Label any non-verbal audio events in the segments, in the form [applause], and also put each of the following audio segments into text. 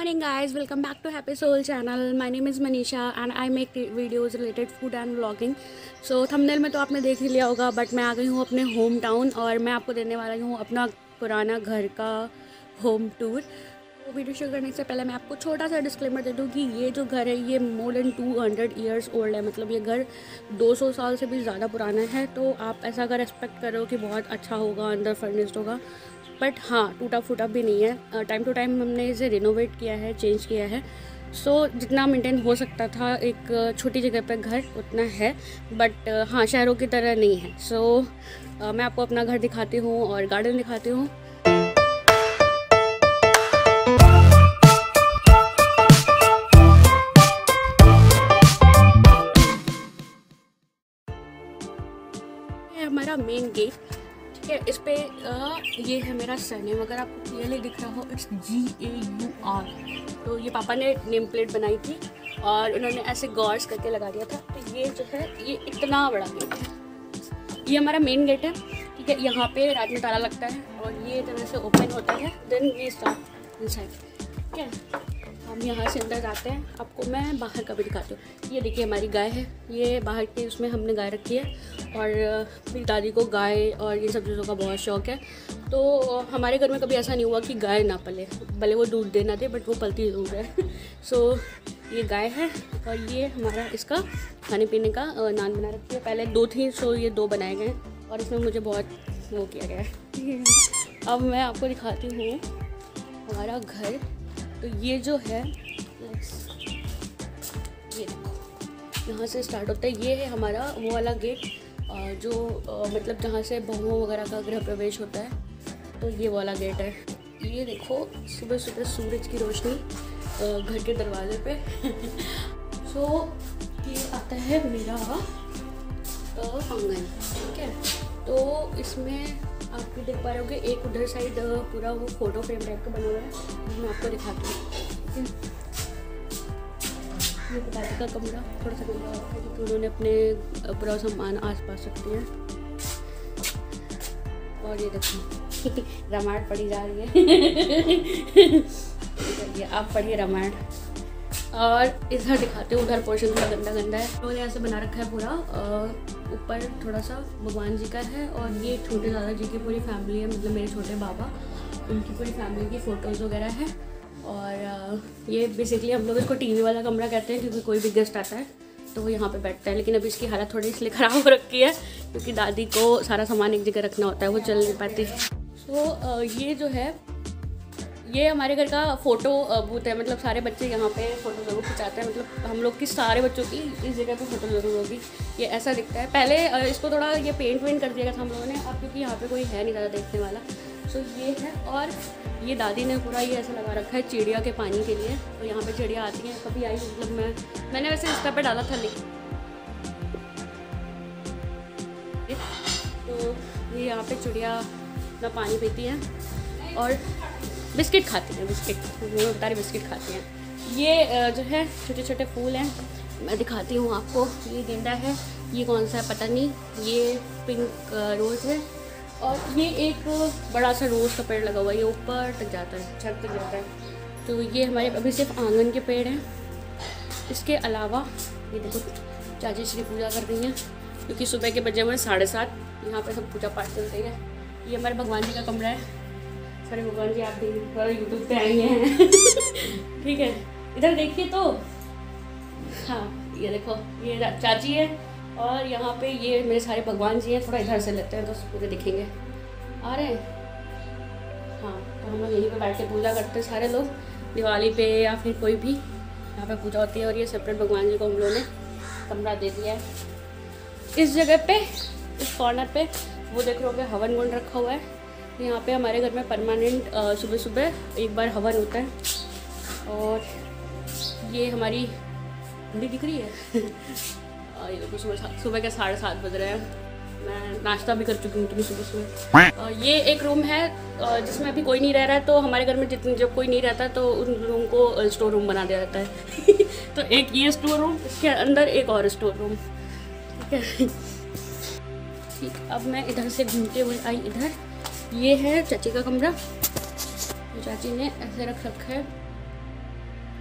morning, guys. Welcome back to happy soul channel. My name is manisha and i make videos related food and vlogging. So, thumbnail में तो आपने देख ही लिया होगा but मैं आ गई हूँ अपने होम टाउन और मैं आपको देने वाला हूँ अपना पुराना घर का होम टूर तो वीडियो शुरू करने से पहले मैं आपको छोटा सा डिस्क्लेमर दे दूँ कि ये जो घर है, ये more than two hundred years old है. मतलब ये घर 200 साल से भी ज़्यादा पुराना है तो आप ऐसा अगर एक्सपेक्ट करो कि बहुत अच्छा होगा, अंदर फर्निश्ड होगा बट हाँ टूटा फूटा भी नहीं है। टाइम टू टाइम हमने इसे रिनोवेट किया है चेंज किया है। सो so, जितना मेंटेन हो सकता था एक छोटी जगह पर घर उतना है। बट हाँ शहरों की तरह नहीं है। सो so, मैं आपको अपना घर दिखाती हूँ और गार्डन दिखाती हूँ। हमारा मेन गेट है, इस पर ये है मेरा सरनेम अगर आपको क्लियरली दिख रहा हो it's G A U R तो ये पापा ने नेम प्लेट बनाई थी और उन्होंने ऐसे गॉर्स करके लगा दिया था। तो ये जो है, ये इतना बड़ा गेट है। ये हमारा मेन गेट है, ठीक है, यहाँ पे रात में ताला लगता है और ये तरह से ओपन होता है देन ये स्टार्ट इनसाइड ठीक है? हम यहाँ से अंदर जाते हैं। आपको मैं बाहर का भी दिखाती हूँ। ये देखिए हमारी गाय है। ये बाहर के उसमें हमने गाय रखी है। और मेरी दादी को गाय और ये सब चीज़ों का बहुत शौक है। तो हमारे घर में कभी ऐसा नहीं हुआ कि गाय ना पले। भले वो दूध देना दे बट वो पलती ज़रूर है। सो [laughs] so, ये गाय है और ये हमारा इसका खाने पीने का नान बना रखी है। पहले दो थी सो ये दो बनाए गए और इसमें मुझे बहुत वो किया गया है। [laughs] अब मैं आपको दिखाती हूँ हमारा घर। तो ये जो है ये यहाँ से स्टार्ट होता है। ये है हमारा वो वाला गेट जो मतलब जहाँ से बहुओं वगैरह का गृह प्रवेश होता है तो ये वाला गेट है। ये देखो सुबह सुबह सूरज की रोशनी घर के दरवाजे पे। सो [laughs] so, ये आता है मेरा आँगन ठीक है? तो इसमें आप भी देख पा रहे होगे एक उधर साइड पूरा वो फ़ोटो फ्रेम टाइप का बना हुआ है। मैं आपको दिखाती हूँ। ये दादी का कमरा, थोड़ा सा कमरा है क्योंकि उन्होंने अपने पूरा सामान आस पास रख दिया और ये देखो, [laughs] रामायण पढ़ी जा रही है। [laughs] आप पढ़िए रामायण। और इधर दिखाते हैं, उधर पोर्शन थोड़ा गंदा गंदा है। उन्होंने ऐसे बना रखा है पूरा ऊपर थोड़ा सा भगवान जी का है और ये छोटे दादा जी की पूरी फैमिली है मतलब मेरे छोटे बाबा, उनकी पूरी फैमिली की फ़ोटोज़ वगैरह है। और ये बेसिकली हम लोग इसको टीवी वाला कमरा कहते हैं, क्योंकि कोई भी गेस्ट आता है तो वो यहाँ पे बैठता है। लेकिन अभी इसकी हालत थोड़ी इसलिए ख़राब हो रखी है, क्योंकि दादी को सारा सामान एक जगह रखना होता है, वो चल नहीं पाती। तो ये जो है ये हमारे घर का फ़ोटो बूथ है। मतलब सारे बच्चे यहाँ पे फ़ोटो ज़रूर खिंचाते हैं। मतलब हम लोग की सारे बच्चों की इस जगह पे फ़ोटो ज़रूर होगी। ये ऐसा दिखता है। पहले इसको थोड़ा ये पेंट वेंट कर दिया गया था हम लोगों ने। अब क्योंकि यहाँ पे कोई है नहीं ज़्यादा देखने वाला। सो ये है और ये दादी ने पूरा ये ऐसा लगा रखा है चिड़िया के पानी के लिए। तो यहाँ पर चिड़िया आती हैं। कभी आई मतलब मैं, मैंने वैसे इंस्टा पर डाला था लेकिन तो ये यहाँ पे चिड़िया अपना पानी पीती हैं। और बिस्किट खाती हैं बिस्किट। मैं बता रही बिस्किट खाती हैं। ये जो है छोटे छोटे फूल हैं। मैं दिखाती हूँ आपको ये गेंदा है ये कौन सा है पता नहीं ये पिंक रोज़ है और ये एक बड़ा सा रोज़ का पेड़ लगा हुआ है ये ऊपर तक जाता है। छत तक जाता है। तो ये हमारे अभी सिर्फ़ आँगन के पेड़ हैं। इसके अलावा ये देखो चाची श्री पूजा कर रही हैं क्योंकि सुबह के बजे हुए साढ़े सात यहाँ पर सब पूजा पाठ चलते हैं। ये हमारे भगवान जी का कमरा है। अरे भगवान जी, आप यूट्यूब पे आई हैं। [laughs] ठीक है, इधर देखिए तो। हाँ ये देखो, ये चाची है, और यहाँ पे ये मेरे सारे भगवान जी हैं, थोड़ा इधर से लेते हैं तो पूरे दिखेंगे। आ रहे हैं? हाँ तो हम लोग यहीं पे बैठ के पूजा करते हैं सारे लोग, दिवाली पे या फिर कोई भी, यहाँ पे पूजा होती है, और ये सेपरेट भगवान जी को हम लोगों ने कमरा दे दिया है। इस जगह पे, इस कॉर्नर पे, वो देख रहे हो हवन गुंड रखा हुआ है। यहाँ पे हमारे घर में परमानेंट सुबह सुबह एक बार हवन होता है। और ये हमारी घड़ी दिख रही है? [laughs] ये देखो, सुबह सुबह के साढ़े सात बज रहे हैं। मैं नाश्ता भी कर चुकी हूँ तुम्हें सुबह सुबह ये एक रूम है जिसमें अभी कोई नहीं रह रहा है तो हमारे घर में जितने, जब कोई नहीं रहता तो उन रूम को स्टोर रूम बना दिया जाता है। [laughs] तो एक ये स्टोर रूम इसके अंदर एक और स्टोर रूम ठीक है? [laughs] ठीक, अब मैं इधर से घूमते हुए आई इधर। ये है चाची का कमरा। चाची ने ऐसे रख रखा है।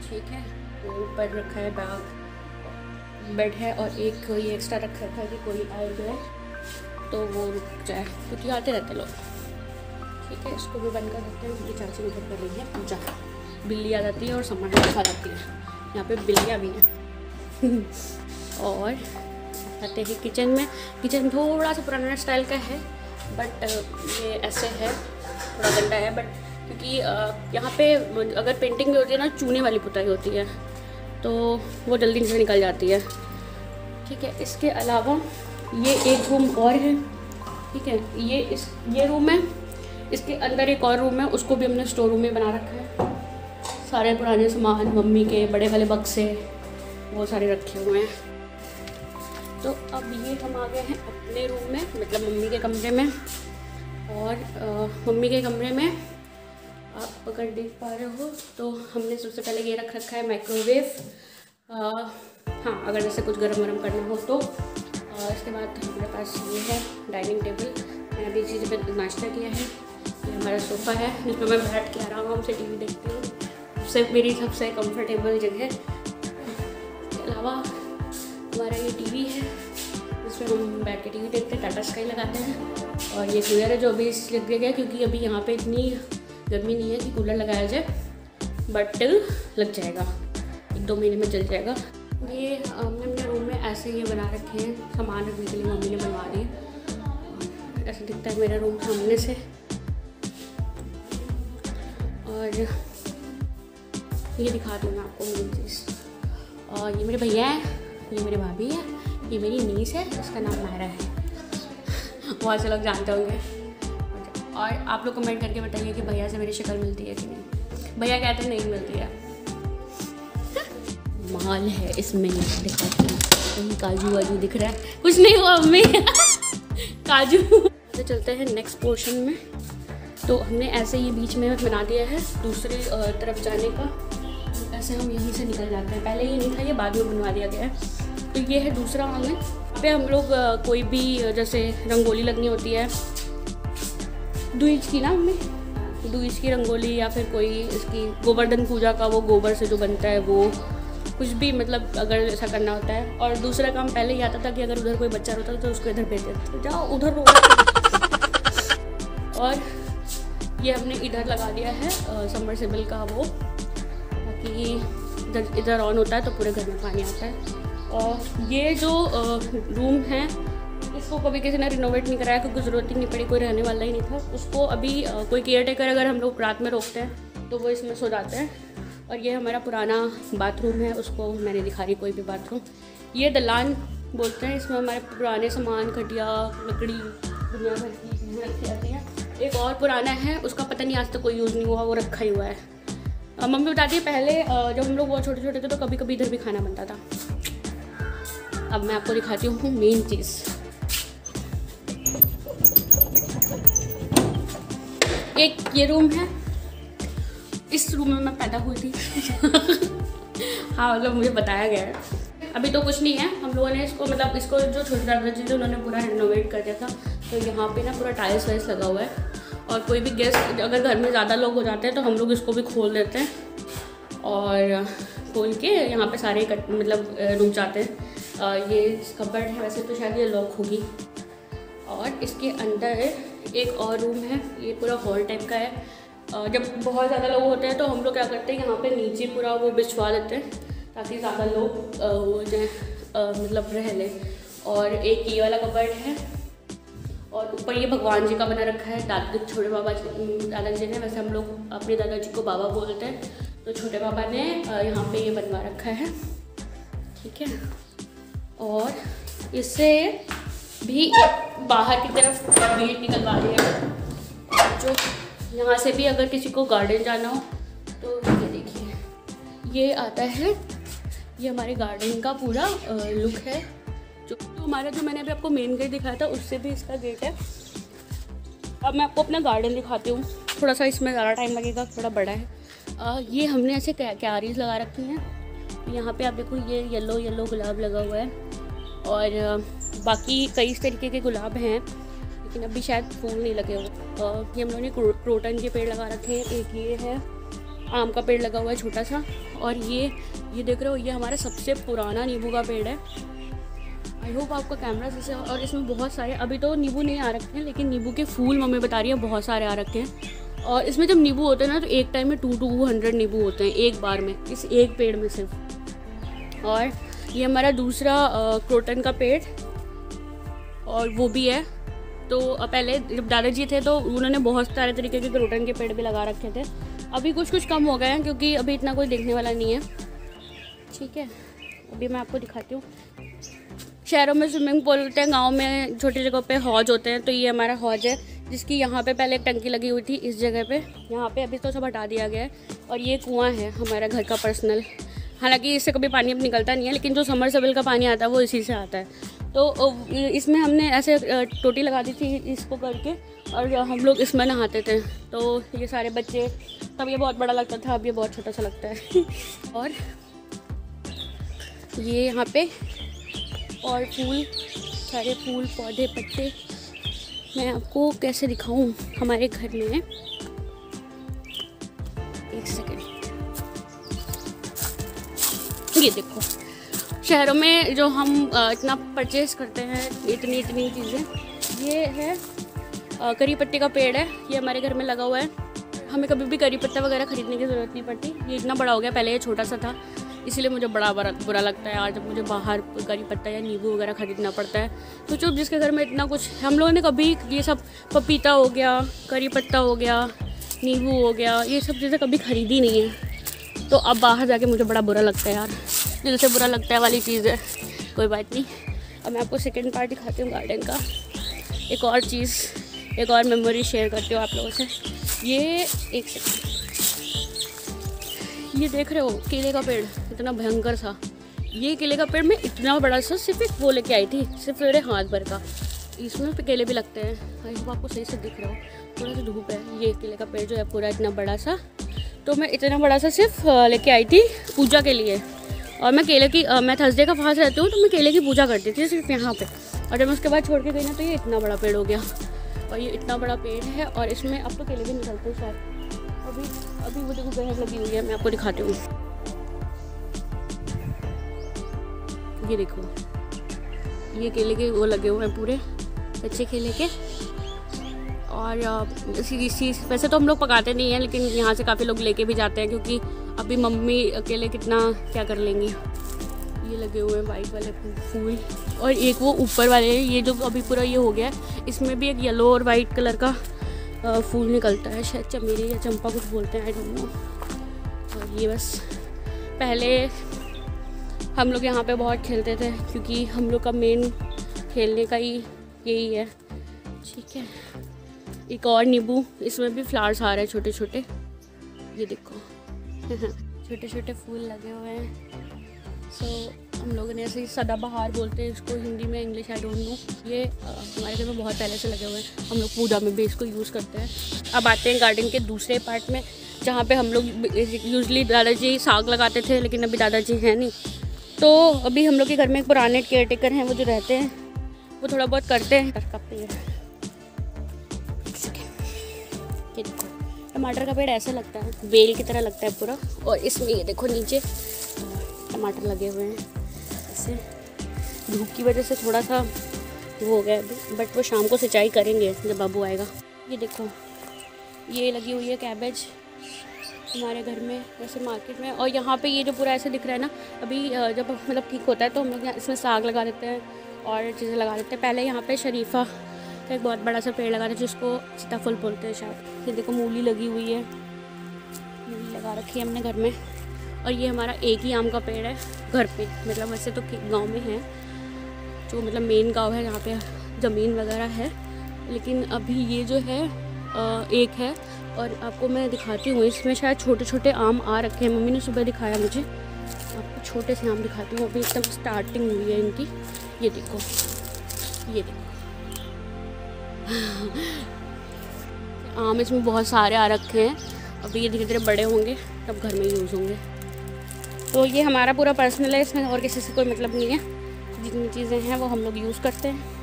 ठीक है ऊपर रखा है बैग। बेड है और एक ये एक्स्ट्रा रख रखा है कि कोई आए जो है तो वो रुक जाए। क्योंकि आते रहते लोग। ठीक है, इसको भी बंद कर देते हैं, क्योंकि चाची उधर कर रही है। पूजा। बिल्ली आ जाती है और सामान खा जाती है। यहाँ पे बिल्लियाँ भी हैं। [laughs] और आते हैं किचन में। किचन थोड़ा सा पुराना स्टाइल का है। बट ये ऐसे है, थोड़ा गंदा है बट क्योंकि यहाँ पे अगर पेंटिंग भी होती है ना, चूने वाली पुताई होती है तो वो जल्दी से निकल जाती है। ठीक है, इसके अलावा ये एक रूम और है, ठीक है, ये इस, ये रूम है, इसके अंदर एक और रूम है, उसको भी हमने स्टोर रूम में बना रखा है। सारे पुराने सामान, मम्मी के बड़े वाले बक्से वो सारे रखे हुए हैं। तो अब ये हम आ गए हैं अपने रूम में मतलब मम्मी के कमरे में। और आ, मम्मी के कमरे में आप अगर देख पा रहे हो तो हमने सबसे पहले ये रख रखा है माइक्रोवेव हाँ अगर जैसे कुछ गर्म गर्म करना हो तो। आ, इसके बाद हमारे पास ये है डाइनिंग टेबल मैंने अभी चीज़ पर नाश्ता किया है। ये हमारा सोफ़ा है जिसमें मैं बैठ के आराम से टीवी देखती हूँ। सबसे मेरी सबसे कंफर्टेबल जगह। इसके अलावा हमारा ये टीवी है जिसमें हम बैठ के टीवी देखते हैं, टाटा स्काई लगाते हैं। और ये कूलर है जो अभी लग गया क्योंकि अभी यहाँ पे इतनी गर्मी नहीं है कि कूलर लगाया जाए बट लग जाएगा। एक दो महीने में चल जाएगा। ये हमने अपने रूम में ऐसे ये बना रखे हैं, सामान रखने के लिए मम्मी ने बनवा दिए। ऐसा दिखता है मेरा रूम सामने से। और ये दिखा दूँ मैं आपको मेरी चीज़। और ये मेरे भैया हैं। ये मेरे भाभी है, ये मेरी नीस है, उसका नाम मायरा है। बहुत से लोग जानते होंगे। और आप लोग कमेंट करके बताइए कि भैया से मेरी शक्ल मिलती है कि नहीं। भैया कहते हैं नहीं मिलती है। माल है इसमें दिखाती हूँ कहीं काजू वाजू दिख रहा है। कुछ नहीं हुआ, मम्मी। काजू। तो चलते हैं नेक्स्ट पोर्शन में। तो हमने ऐसे ही बीच में बना दिया है, दूसरी तरफ़ जाने का। ऐसे हम यहीं से निकल जाते हैं। पहले ये नहीं था, ये बाद में बनवा दिया गया है। तो ये है दूसरा आँगन, पे हम लोग कोई भी जैसे रंगोली लगनी होती है। दुईज की ना हमें? दुईज की रंगोली या फिर कोई इसकी गोवर्धन पूजा का वो गोबर से जो बनता है वो, कुछ भी मतलब अगर ऐसा करना होता है। और दूसरा काम पहले ही आता था कि अगर उधर कोई बच्चा रोता था तो उसको इधर भेज देते जाओ, उधर रो। और ये हमने इधर लगा दिया है समर समरसेबल का वो। ताकि इधर ऑन होता है तो पूरे घर में पानी आता है। ये जो रूम है, इसको कभी किसी ने रिनोवेट नहीं कराया क्योंकि ज़रूरत ही नहीं पड़ी, कोई रहने वाला ही नहीं था। उसको अभी कोई केयर टेकर अगर हम लोग रात में रोकते हैं तो वो इसमें सो जाते हैं। और ये हमारा पुराना बाथरूम है, उसको मैंने दिखा रही कोई भी बाथरूम ये दलान बोलते हैं, इसमें हमारे पुराने सामान, खटिया, लकड़ी, दुनिया भर की चीज़ें रखी जाती हैं। एक और पुराना है, उसका पता नहीं आज तक तो कोई यूज़ नहीं हुआ, वो रखा ही हुआ है। मम्मी बताती है, पहले जब हम लोग बहुत छोटे छोटे थे तो कभी कभी इधर भी खाना बनता था। अब मैं आपको दिखाती हूँ मेन चीज़। एक ये रूम है। इस रूम में मैं पैदा हुई थी। [laughs] हाँ मतलब मुझे बताया गया है। अभी तो कुछ नहीं है। हम लोगों ने इसको मतलब इसको जो छोटे दादाजी थे उन्होंने पूरा रिनोवेट कर दिया था तो यहाँ पे ना पूरा टाइल्स वाइल्स लगा हुआ है। और कोई भी गेस्ट अगर घर में ज़्यादा लोग हो जाते हैं तो हम लोग इसको भी खोल देते हैं। और खोल के यहाँ पे सारे कट मतलब रुक जाते हैं। ये कबर्ड है वैसे तो शायद ये लॉक होगी। और इसके अंदर एक और रूम है, ये पूरा हॉल टाइप का है। जब बहुत ज़्यादा लोग होते हैं तो हम लोग क्या करते हैं, यहाँ पे नीचे पूरा वो बिछवा देते हैं, ताकि ज़्यादा लोग हो जाए मतलब रह लें। और एक ये वाला कबर्ड है, और ऊपर ये भगवान जी का बना रखा है, दादा, छोटे बाबा दादाजी ने, वैसे हम लोग अपने दादाजी को बाबा बोलते हैं। तो छोटे बाबा ने यहाँ पे ये बनवा रखा है। ठीक है। और इससे भी बाहर की तरफ़ गेट निकलवा दिया जो यहाँ से भी अगर किसी को गार्डन जाना हो तो ये देखिए ये आता है। ये हमारे गार्डन का पूरा लुक है। जो तो हमारा जो मैंने अभी आपको मेन गेट दिखाया था उससे भी इसका गेट है। अब मैं आपको अपना गार्डन दिखाती हूँ। थोड़ा सा इसमें ज़्यादा टाइम लगेगा थोड़ा बड़ा है। आ, ये हमने ऐसे क्यारीज लगा रखी हैं। यहाँ पे आप देखो ये येलो येलो गुलाब लगा हुआ है। और बाकी कई तरीके के गुलाब हैं, लेकिन अभी शायद फूल नहीं लगे हो। ये हम लोगों ने क्रोटन के पेड़ लगा रखे हैं, एक ये है, आम का पेड़ लगा हुआ है छोटा सा, और ये ये देख रहे हो, ये हमारा सबसे पुराना नींबू का पेड़ है। आई होप आपका कैमरा से, और इसमें बहुत सारे, अभी तो नींबू नहीं आ रखे हैं, लेकिन नींबू के फूल मम्मी बता रही है, बहुत सारे आ रखे हैं। और इसमें जब नींबू होते हैं ना तो एक टाइम में टू टू हंड्रेड नींबू होते हैं, एक बार में, इस एक पेड़ में सिर्फ़। और ये हमारा दूसरा क्रोटन का पेड़, और वो भी है। तो पहले जब दादाजी थे तो उन्होंने बहुत सारे तरीके के क्रोटन के पेड़ भी लगा रखे थे। अभी कुछ कुछ कम हो गए हैं, क्योंकि अभी इतना कोई देखने वाला नहीं है। ठीक है, अभी मैं आपको दिखाती हूँ। शहरों में स्विमिंग पूल होते हैं, गाँव में छोटी जगहों पे हौज होते हैं तो ये हमारा हौज है, जिसकी यहाँ पे पहले एक टंकी लगी हुई थी, इस जगह पे। यहाँ पे अभी तो सब हटा दिया गया है, और ये कुआँ है, हमारा घर का पर्सनल। हालाँकि इससे कभी पानी अब निकलता नहीं है, लेकिन जो समर सेबल का पानी आता है, वो इसी से आता है। तो इसमें हमने ऐसे टोटी लगा दी थी इसको करके, और हम लोग इसमें नहाते थे। तो ये सारे बच्चे, तब ये बहुत बड़ा लगता था, अब ये बहुत छोटा सा लगता है। [laughs] और ये यहाँ पे, और फूल, सारे फूल, पौधे, पत्ते, मैं आपको कैसे दिखाऊँ? हमारे घर में ये देखो। शहरों में जो हम इतना परचेज़ करते हैं, इतनी इतनी चीज़ें, ये है करी पत्ते का पेड़ है, ये हमारे घर में लगा हुआ है। हमें कभी भी करी पत्ता वगैरह ख़रीदने की ज़रूरत नहीं पड़ती। ये इतना बड़ा हो गया, पहले ये छोटा सा था, इसीलिए मुझे बड़ा बड़ा बुरा लगता है। आज जब मुझे बाहर करी पत्ता या नींबू वगैरह खरीदना पड़ता है। तो चुप, जिसके घर में इतना कुछ, हम लोगों ने कभी ये सब पपीता हो गया, करी पत्ता हो गया, नींबू हो गया, ये सब चीज़ें कभी ख़रीदी नहीं है। तो अब बाहर जाके मुझे बड़ा बुरा लगता है यार। दिल से बुरा लगता है वाली चीज़। है कोई बात नहीं। अब मैं आपको सेकेंड पार्ट दिखाती हूँ गार्डन का। एक और चीज़, एक और मेमोरी शेयर करती हूँ आप लोगों से। ये एक ये देख रहे हो, केले का पेड़। इतना भयंकर सा। ये केले का पेड़ मैं इतना बड़ा सा सिर्फ़ एक वो लेके आई थी, सिर्फ़ मेरे हाथ भर का। इसमें केले भी लगते हैं। आई होप आपको सही से दिख रहा हो। थोड़ा सा धूप है। ये केले का पेड़ जो है, पूरा इतना बड़ा सा। तो मैं इतना बड़ा सा सिर्फ़ लेके आई थी पूजा के लिए। और मैं केले की मैं थर्सडे का फास्ट रहती हूँ तो मैं केले की पूजा करती थी सिर्फ़ यहाँ पे। और जब मैं उसके बाद छोड़ के गई ना तो ये इतना बड़ा पेड़ हो गया। और ये इतना बड़ा पेड़ है और इसमें अब तो केले भी निकलते हैं शायद। अभी अभी वो देखो गहर लगी हुई है, मैं आपको दिखाती हूँ। ये देखो। ये केले के वो लगे हुए हैं पूरे अच्छे केले के। और वैसे तो हम लोग पकाते नहीं हैं, लेकिन यहाँ से काफ़ी लोग लेके भी जाते हैं, क्योंकि अभी मम्मी अकेले कितना क्या कर लेंगी। ये लगे हुए हैं वाइट वाले फूल, और एक वो ऊपर वाले ये जो अभी पूरा ये हो गया है, इसमें भी एक येलो और वाइट कलर का फूल निकलता है, शायद चमेली या चंपा कुछ बोलते हैं आई डोंट नो और ये बस, पहले हम लोग यहाँ पे बहुत खेलते थे, क्योंकि हम लोग का मेन खेलने का ही यही है। ठीक है। एक और नींबू इसमें भी फ्लावर्स आ रहे हैं छोटे छोटे ये देखो। [laughs] छोटे छोटे फूल लगे हुए हैं। सो so, हम लोगों ने ऐसे ही सदाबहार बोलते हैं इसको। हिंदी में इंग्लिश आई डोंट नो ये हमारे घर में बहुत पहले से लगे हुए हैं। हम लोग पूजा में भी इसको यूज़ करते हैं। अब आते हैं गार्डन के दूसरे पार्ट में जहाँ पे हम लोग यूजली दादाजी साग लगाते थे लेकिन अभी दादाजी हैं नहीं। तो अभी हम लोग के घर में एक पुराने केयर टेकर हैं वो जो रहते हैं वो थोड़ा बहुत करते हैं। टमाटर का पेड़ ऐसे लगता है, बेल की तरह लगता है पूरा। और इसमें ये देखो नीचे, टमाटर लगे हुए हैं। ऐसे धूप की वजह से थोड़ा सा वो हो गया बट वो शाम को सिंचाई करेंगे जब बाबू आएगा। ये देखो, ये लगी हुई है कैबेज हमारे घर में, वैसे मार्केट में। और यहाँ पे ये जो पूरा ऐसे दिख रहा है ना, अभी जब मतलब ठीक होता है तो हम लोग इसमें साग लगा देते हैं और चीज़ें लगा देते हैं। पहले यहाँ पे शरीफा का एक बहुत बड़ा सा पेड़ लगा था जिसको सीताफल बोलते हैं शायद। ये देखो, मूली लगी हुई है। मूली लगा रखी है हमने घर में। और ये हमारा एक ही आम का पेड़ है, घर पे। मतलब वैसे तो गाँव में है। जो मतलब मेन गाँव है, जहाँ पे ज़मीन वगैरह है। लेकिन अभी ये जो है एक है। और आपको मैं दिखाती हूँ, इसमें शायद छोटे छोटे आम आ रखे हैं। मम्मी ने सुबह दिखाया मुझे। आपको छोटे से आम दिखाती हूँ। अभी एकदम स्टार्टिंग हुई है इनकी। ये देखो। ये देखो। आम इसमें बहुत सारे आ रखे हैं। अब ये धीरे धीरे बड़े होंगे, तब घर में यूज़ होंगे। तो ये हमारा पूरा पर्सनल है, इसमें और किसी से कोई मतलब नहीं है। जितनी चीज़ें हैं, वो हम लोग यूज़ करते हैं।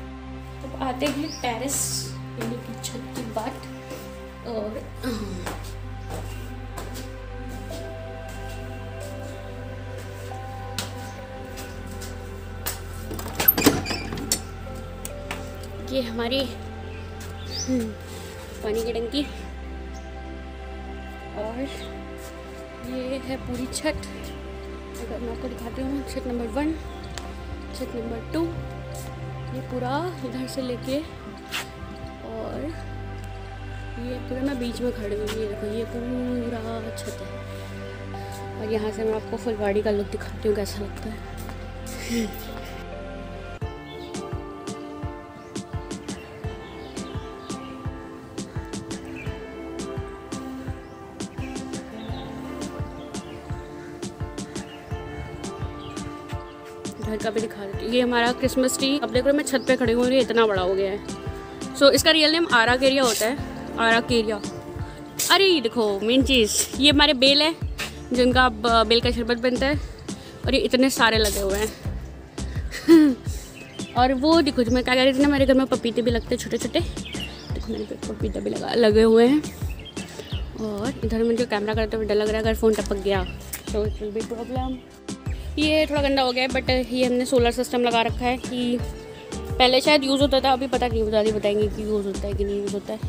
अब तो आते हैं टेरिस की छत की बात और ये हमारी पानी की टंकी। और ये है पूरी छत। अगर मैं आपको दिखाती हूँ, छत नंबर वन, छत नंबर टू, ये पूरा इधर से लेके, और ये पूरा मैं बीच में खड़ी हुई ये देखो, ये पूरा छत है। और यहाँ से मैं आपको फुलवाड़ी का लुक दिखाती हूँ, कैसा लगता है। घर का भी दिखा देती हूँ ये हमारा क्रिसमस ट्री अब देख रहे मैं छत पे खड़ी हूँ ये इतना बड़ा हो गया है। सो so, इसका रियल नेम आरा केरिया होता है आरा केरिया अरे देखो मेन चीज़ ये हमारे बेल है जिनका अब बेल का शरबत बनता है और ये इतने सारे लगे हुए हैं। [laughs] और वो देखो जो मैं क्या कह रही थी ना मेरे घर में पपीते भी लगते हैं छोटे छोटे देखो मेरे पपीते भी लगा लगे हुए हैं। और इधर मुझे कैमरा करते हुए डर लग रहा है अगर फ़ोन टपक गया तो इट विल बी प्रॉब्लम ये थोड़ा गंदा हो गया है बट ये हमने सोलर सिस्टम लगा रखा है कि पहले शायद यूज़ होता था अभी पता नहीं बता दी बताएँगे कि यूज़ होता है कि नहीं यूज़ होता है।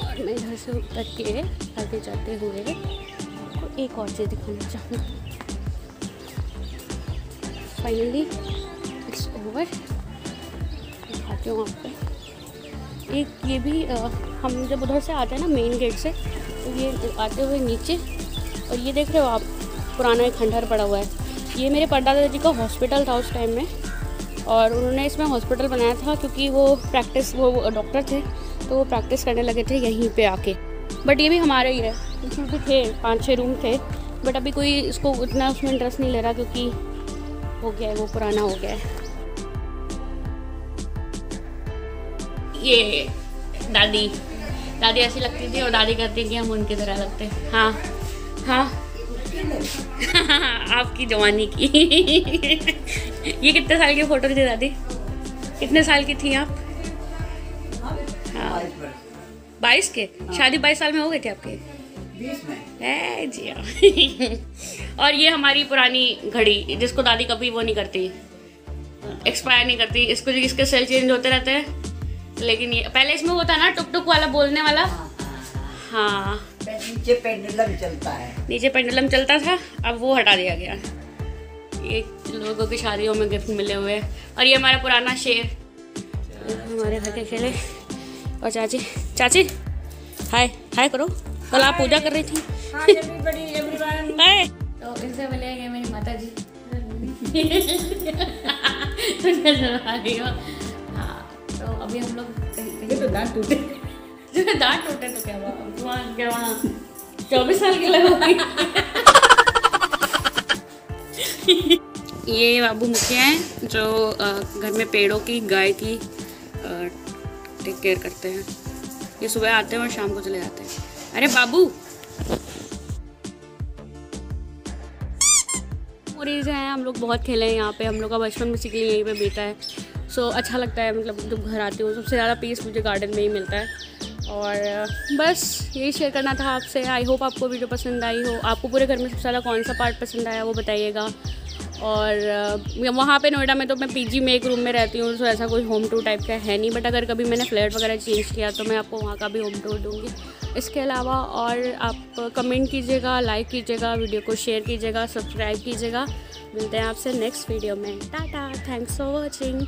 और मैं इधर से उतर के आगे जाते हुए आपको एक और चीज़ दिखाना चाहूँगा। फाइनली इट्स ओवर दिखाती हूँ आपको। एक ये भी आ, हम जब उधर से आते हैं ना मेन गेट से ये आते हुए नीचे, और ये देख रहे हो आप, पुराना एक खंडहर पड़ा हुआ है। ये मेरे परदादा जी का हॉस्पिटल था उस टाइम में, और उन्होंने इसमें हॉस्पिटल बनाया था क्योंकि वो प्रैक्टिस, वो डॉक्टर थे तो वो प्रैक्टिस करने लगे थे यहीं पे आके। बट ये भी हमारे ही है, इसमें भी थे पाँच छः रूम थे, बट अभी कोई इसको उतना उसमें इंटरेस्ट नहीं ले रहा क्योंकि हो गया है, वो पुराना हो गया है। ये दादी दादी ऐसी लगती थी और दादी कहती कि हम उनकी तरह लगते हाँ। हाँ [laughs] आपकी जवानी की। [laughs] ये कितने साल की फ़ोटो थी दादी? कितने साल की थी आप? हाँ। बाईस के? शादी बाईस साल में हो गए थे आपके? है जी [laughs] और ये हमारी पुरानी घड़ी, जिसको दादी कभी वो नहीं करती। एक्सपायर नहीं करती। इसको इसके सेल चेंज होते रहते हैं। लेकिन ये पहले इसमें वो था ना टुक टुक वाला बोलने वाला। हाँ नीचे पेंडुलम चलता है। नीचे पेंडुलम चलता था अब वो हटा दिया गया। ये लोगों की शादियों में गिफ्ट मिले हुए हैं। और ये हमारा पुराना शेर। हमारे घर के खेले। और चाची चाची हाय हाय करो। कल आप पूजा कर रही थी। हाय। तो इनसे मिले गए मेरी माता जी [laughs] [laughs] हो हाँ। तो अभी हम लोग कहीं कहीं तो दांत टूटे। [laughs] जो दांत टूटे तो क्या हुआ? वहाँ क्या वहाँ चौबीस साल की लगोगी ये बाबू मुखिया हैं जो घर में पेड़ों की गाय की टेक केयर करते हैं। ये सुबह आते हैं और शाम को चले जाते हैं। अरे बाबू! मेमोरीज हैं, हम लोग बहुत खेले हैं यहाँ पे। हम लोग का बचपन बेसिकली यहीं पे बीता है। सो अच्छा लगता है मतलब जब घर आती हूँ, सबसे ज़्यादा पीस मुझे गार्डन में ही मिलता है। और, बस यही शेयर करना था आपसे। आई होप आपको वीडियो पसंद आई हो। आपको पूरे घर में सबसे ज़्यादा कौन सा पार्ट पसंद आया, वो बताइएगा। और, वहाँ पे नोएडा में तो मैं पीजी में एक रूम में रहती हूँ तो ऐसा कोई होम टूर टाइप का है नहीं। बट अगर कभी मैंने फ्लैट वगैरह चेंज किया तो मैं आपको वहाँ का भी होम टूर दूँगी। इसके अलावा और आप कमेंट कीजिएगा लाइक कीजिएगा वीडियो को शेयर कीजिएगा सब्सक्राइब कीजिएगा। मिलते हैं आपसे नेक्स्ट वीडियो में। Tata thanks for watching